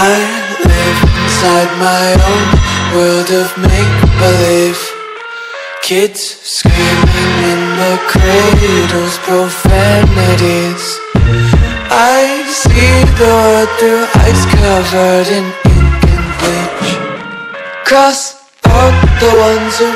I live inside my own world of make-believe. Kids screaming in the cradles, profanities. I see the world through ice covered in ink and bleach. Cross out the ones who